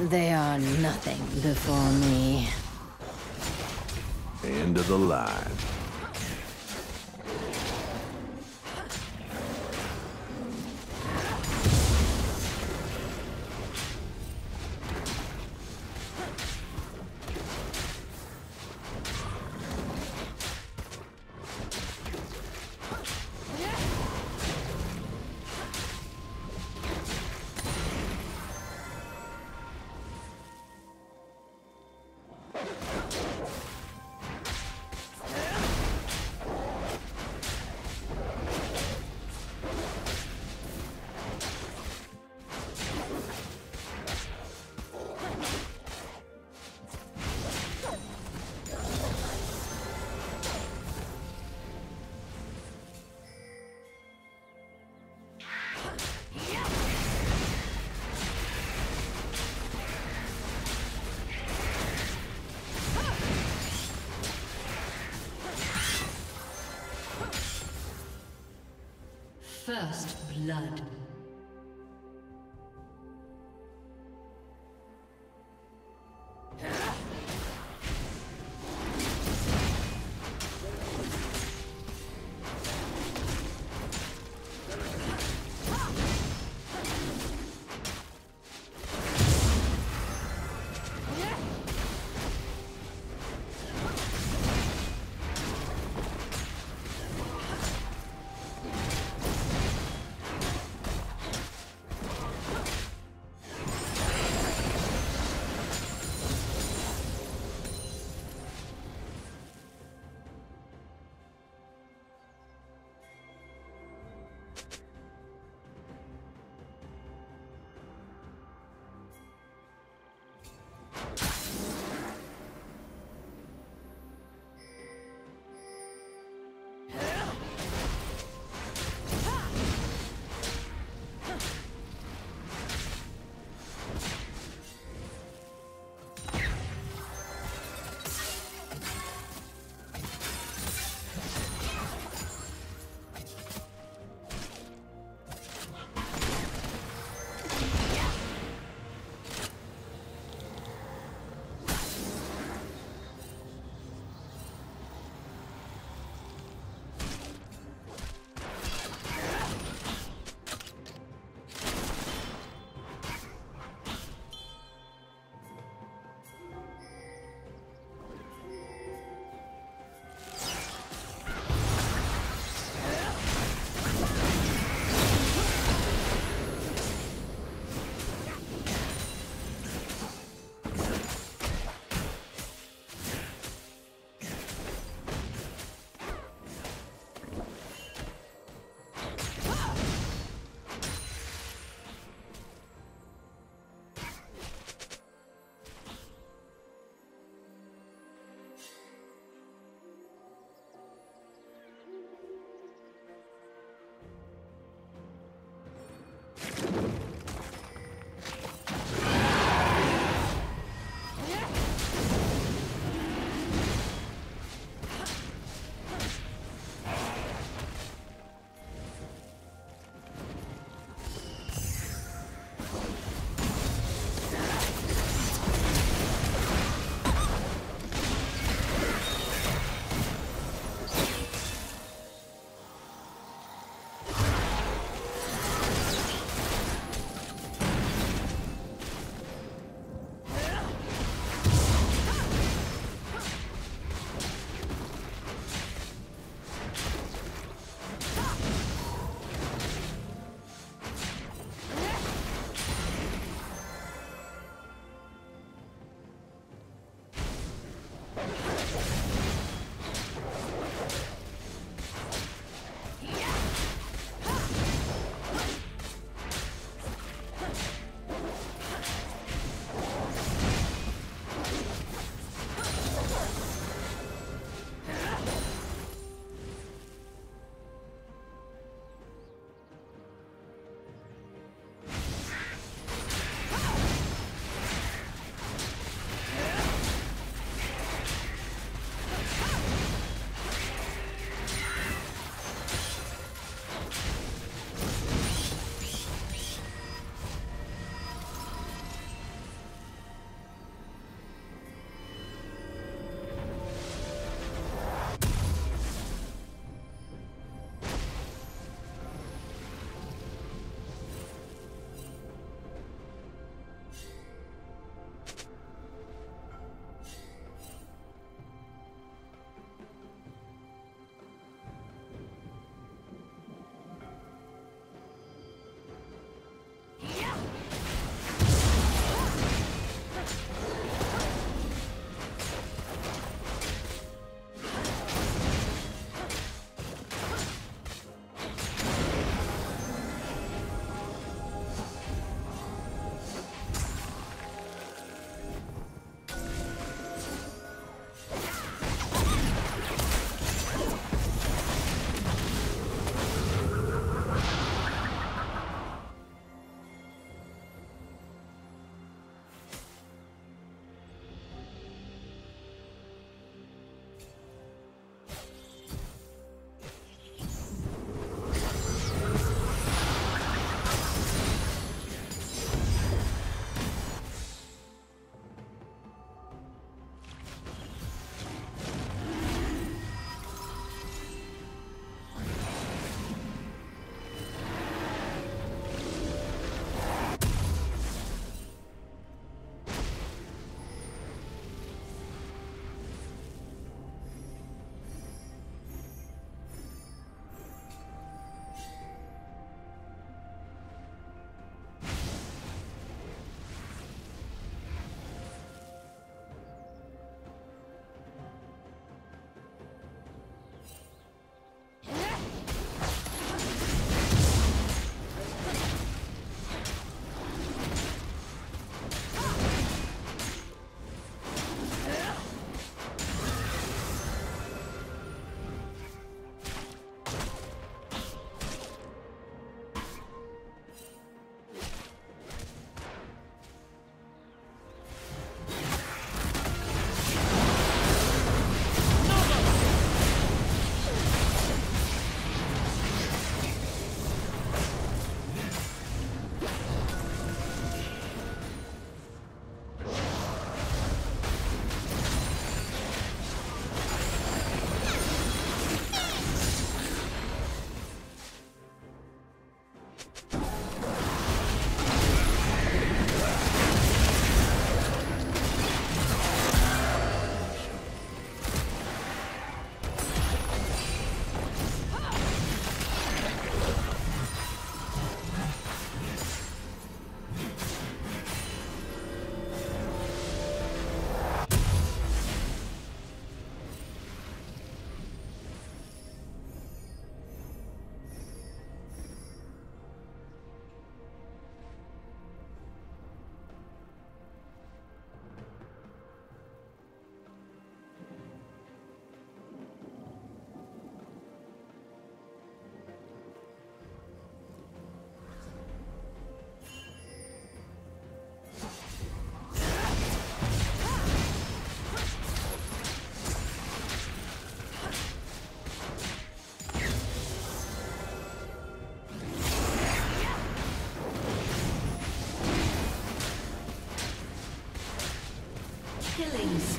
They are nothing before me. End of the line. First blood.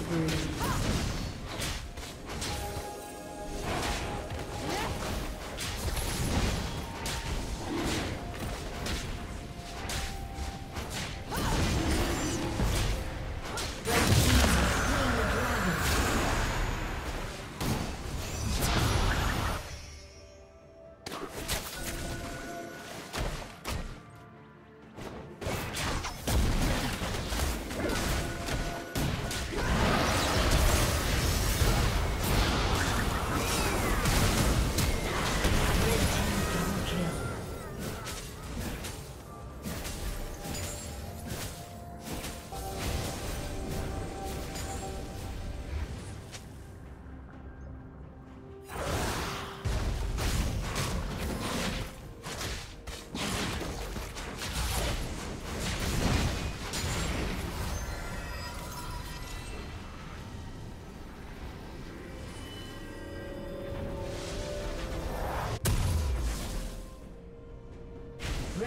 Killing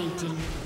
Dominating.